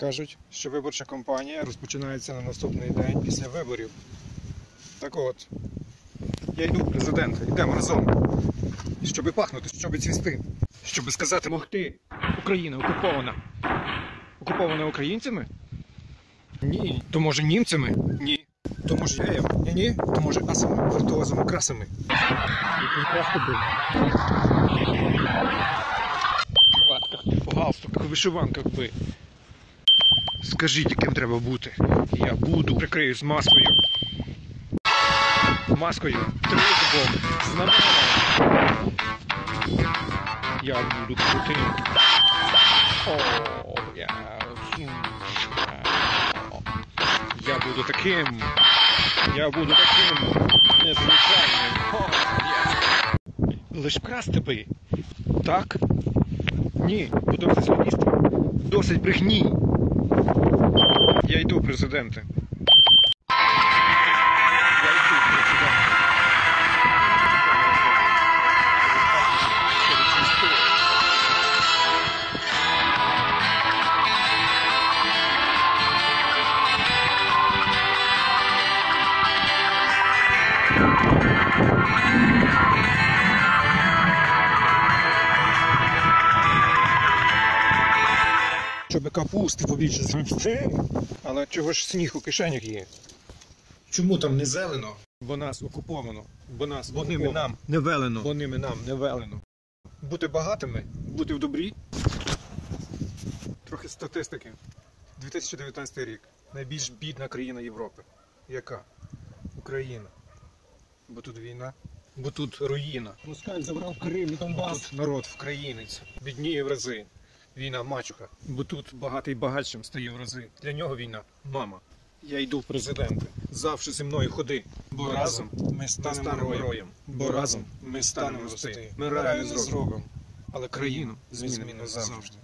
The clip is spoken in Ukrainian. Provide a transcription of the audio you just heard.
Кажуть, що виборча кампанія розпочинається на наступний день після виборів. Так от, я йду в президента, йдемо разом. Щоби пахнути, щоби цвісти, щоби сказати могти. Україна окупована. Окупована українцями? Ні. То може німцями? Ні. То може єєм? Ні, ні. То може асами, віртуозами, красами. В галстуках, вишиванках би. Скажіть, яким треба бути. Я буду, прикриюсь маскою. Маскою, тризубом, знаменем. Я буду крутим. О, я... Я буду таким. Я буду таким незвичайним. О, я. Лиш красти би. Так? Ні, бо досить злодійства. Досить брехні. Я йду, президенте. Щоб капусти побільше зробити. Але чого ж сніг у кишенях є? Чому там не зелено? Бо нас окуповано. Бо нас бо ними нам не велено. Бо ними нам не велено. Бути багатими, бути в добрі. Трохи статистики. 2019 рік. Найбільш бідна країна Європи. Яка? Україна. Бо тут війна. Бо тут руїна. Москаль забрав Крим і Донбас. Народ вкраїнець. Бідніє в рази. Війна мачуха. Бо тут багатий багатшим стає в рази. Для нього війна мама. Я йду в президенти. Завжди зі мною ходи. Бо разом ми станемо героєм. Бо разом ми станемо рости. Ми реально роком, Але країну змінимо завжди.